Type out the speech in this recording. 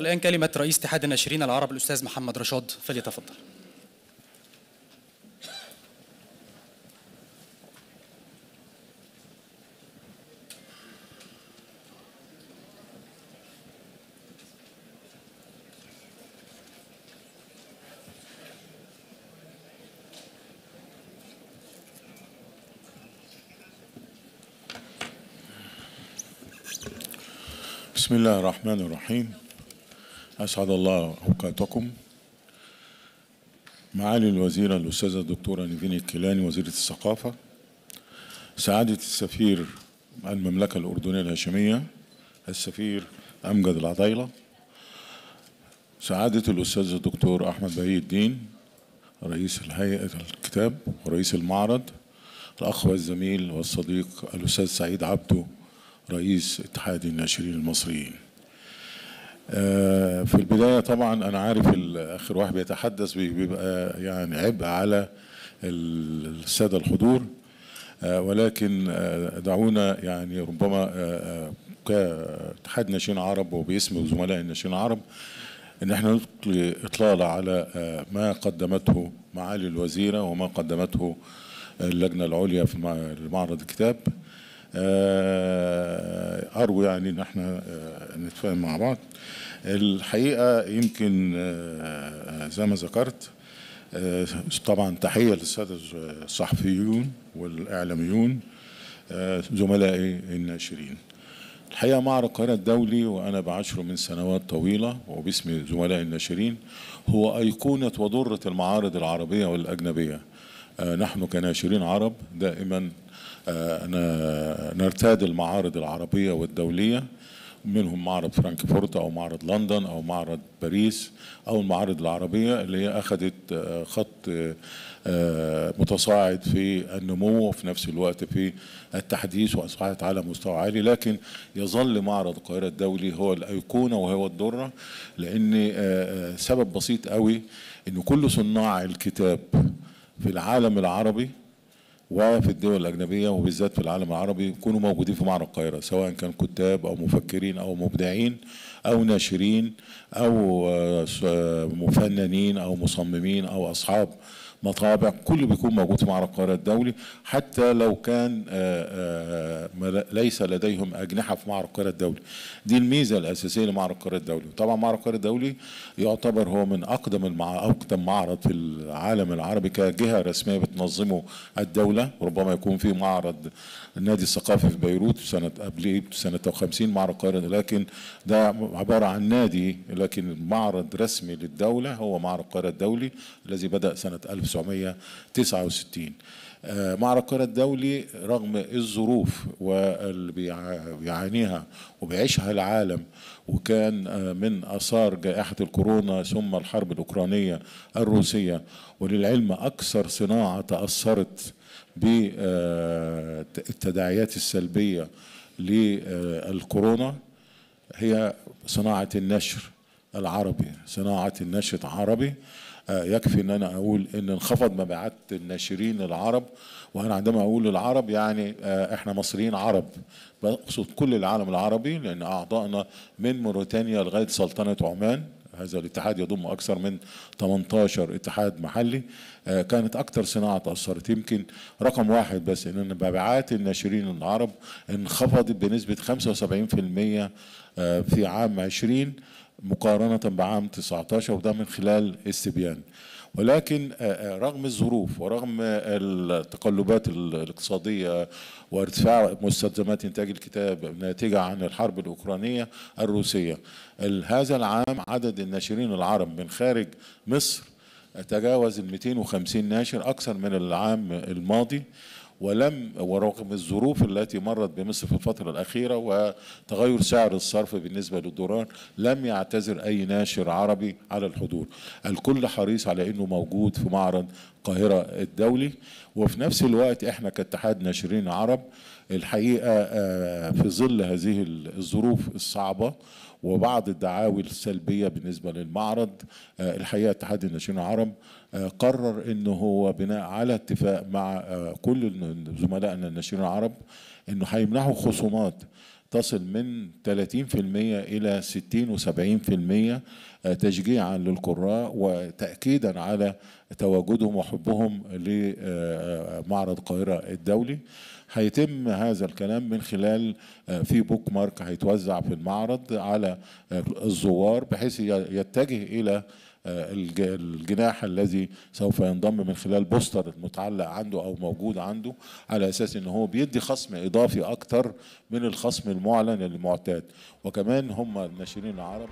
الآن كلمة رئيس اتحاد الناشرين العرب الأستاذ محمد رشاد فليتفضل. بسم الله الرحمن الرحيم. أسعد الله أوقاتكم. معالي الوزيرة الأستاذة الدكتورة نيفين الكيلاني وزيرة الثقافة. سعادة السفير المملكة الأردنية الهاشمية السفير أمجد العطيلة. سعادة الأستاذ الدكتور أحمد بهي الدين رئيس الهيئة الكتاب ورئيس المعرض الأخ والزميل والصديق الأستاذ سعيد عبده رئيس اتحاد الناشرين المصريين. في البداية طبعا أنا عارف آخر واحد بيتحدث بيبقى يعني عبء على السادة الحضور آه، ولكن آه، دعونا يعني ربما كاتحاد ناشئين عرب وباسم زملاء الناشئين العرب إن إحنا نلقي اطلاله على ما قدمته معالي الوزيرة وما قدمته اللجنة العليا في معرض الكتاب. أرجو يعني إن إحنا نتفاهم مع بعض. الحقيقة يمكن زي ما ذكرت طبعا تحية للسادة الصحفيون والإعلاميون زملائي الناشرين. الحقيقة معرض القاهرة الدولي وأنا بعشره من سنوات طويلة وباسم زملائي الناشرين هو أيقونة وضرة المعارض العربية والأجنبية. نحن كناشرين عرب دائما نرتاد المعارض العربية والدولية منهم معرض فرانكفورت أو معرض لندن أو معرض باريس أو المعارض العربية اللي هي أخذت خط متصاعد في النمو وفي نفس الوقت في التحديث وأصبحت على مستوى عالي. لكن يظل معرض القاهرة الدولي هو الأيقونة وهو الدرة لأن سبب بسيط قوي أن كل صناع الكتاب في العالم العربي وفي الدول الأجنبية وبالذات في العالم العربي يكونوا موجودين في معرض القاهرة سواء كان كتاب أو مفكرين أو مبدعين أو ناشرين أو مفننين أو مصممين أو أصحاب مطابع كله بيكون موجود في معرض القاهرة الدولي حتى لو كان ليس لديهم أجنحة في معرض القاهرة الدولي دي الميزة الأساسية لمعرض القاهرة الدولي طبعا معرض القاهرة الدولي يعتبر هو من أقدم. أقدم معرض في العالم العربي كجهة رسمية بتنظمه الدولة ربما يكون في معرض النادي الثقافي في بيروت سنة قبل سنة 50 معرض القاهرة لكن ده عبارة عن نادي لكن معرض رسمي للدولة هو معرض القاهرة الدولي الذي بدأ سنة 1969 معرض القاهرة الدولي رغم الظروف واللي بيعانيها وبيعيشها العالم وكان من آثار جائحة الكورونا ثم الحرب الأوكرانية الروسية وللعلم أكثر صناعة تأثرت بالتداعيات السلبية للكورونا هي صناعة النشر العربي. صناعة النشر العربي يكفي إن أنا أقول إن انخفض مبيعات الناشرين العرب وأنا عندما أقول العرب يعني إحنا مصريين عرب بقصد كل العالم العربي لأن أعضائنا من موريتانيا لغاية سلطنة عمان هذا الاتحاد يضم أكثر من 18 اتحاد محلي كانت أكثر صناعة تاثرت يمكن رقم واحد بس إن مبيعات الناشرين العرب انخفضت بنسبة 75% في عام 20 مقارنة بعام 19 وده من خلال استبيان ولكن رغم الظروف ورغم التقلبات الاقتصادية وارتفاع مستلزمات إنتاج الكتاب ناتجة عن الحرب الأوكرانية الروسية هذا العام عدد الناشرين العرب من خارج مصر تجاوز ال 250 ناشر أكثر من العام الماضي. ولم ورغم الظروف التي مرت بمصر في الفترة الأخيرة وتغير سعر الصرف بالنسبة للدولار لم يعتذر أي ناشر عربي على الحضور. الكل حريص على أنه موجود في معرض القاهرة الدولي. وفي نفس الوقت إحنا كاتحاد ناشرين عرب الحقيقة في ظل هذه الظروف الصعبة وبعض الدعاوي السلبية بالنسبة للمعرض الحقيقة اتحاد الناشرين العرب قرر انه هو بناء على اتفاق مع كل زملائنا الناشرين العرب إنه هيمنحوا خصومات تصل من 30% إلى 60 و70% تشجيعا للقراء وتأكيدا على تواجدهم وحبهم لمعرض القاهرة الدولي. هيتم هذا الكلام من خلال آه، في بوك مارك هيتوزع في المعرض على آه، الزوار بحيث يتجه آه، الج- الجناح الذي سوف ينضم من خلال بوستر متعلق عنده أو موجود عنده على أساس إن هو بيدي خصم إضافي أكتر من الخصم المعلن المعتاد وكمان هم الناشرين العرب